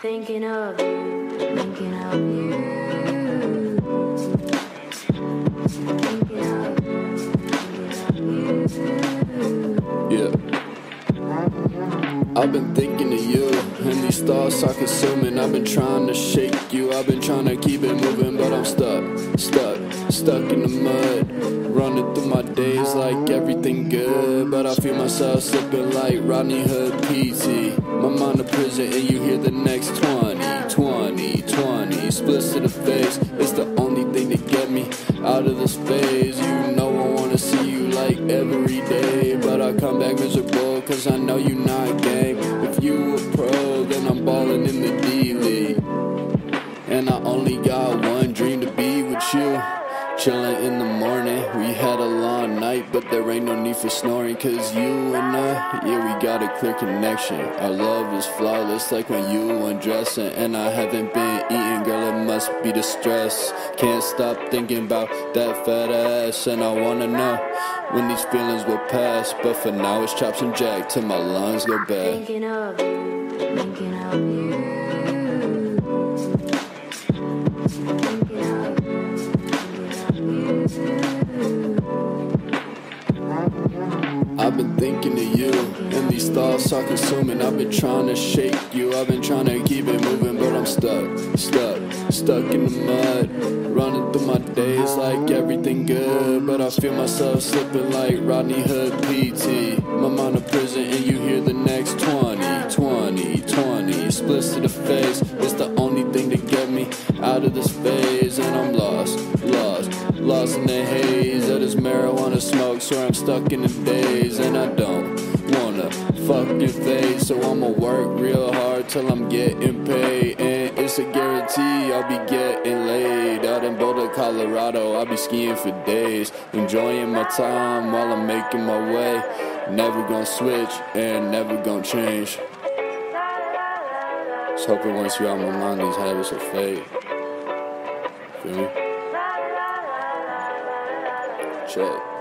Thinking of you, thinking of you. Yeah. I've been thinking of you, and these thoughts are consuming. I've been trying to shake you, I've been trying to keep it moving, but I'm stuck, stuck, stuck in the mud. Running through my days like everything good, but I feel myself slipping like Rodney Hood PT. And you hear the next 20, 20, 20. Splits to the face, it's the only thing to get me out of this phase. You know I wanna see you like every day, but I come back miserable, cause I know you not game. If you a pro, then I'm balling in the D League. And I only got one dream to be with you. Chillin' in the morning, we had a long night, but there ain't no need for snoring. Cause you and I, yeah, we got a clear connection. Our love is flawless, like when you undressing. And I haven't been eating, girl, it must be the stress. Can't stop thinking about that fat ass, and I wanna know when these feelings will pass. But for now, it's chops and jack till my lungs go bad. Thinking of you, thinking of you. Been thinking of you, and these thoughts are consuming. I've been trying to shake you, I've been trying to keep it moving, but I'm stuck, stuck, stuck in the mud. Running through my days like everything good, but I feel myself slipping like Rodney Hood PT. My mind a prison, and you hear the next 20, 20, 20. Splits to the face, it's the only thing to get me out of this phase, and I'm lost, lost, lost in the haze this smoke. Swear I'm stuck in the days, and I don't wanna fuck your face, so I'ma work real hard till I'm getting paid, and it's a guarantee I'll be getting laid out in Boulder, Colorado. I'll be skiing for days, enjoying my time while I'm making my way. Never gonna switch and never gonna change. Just hoping once you're out my mind, these habits will fade. Feel me? Check.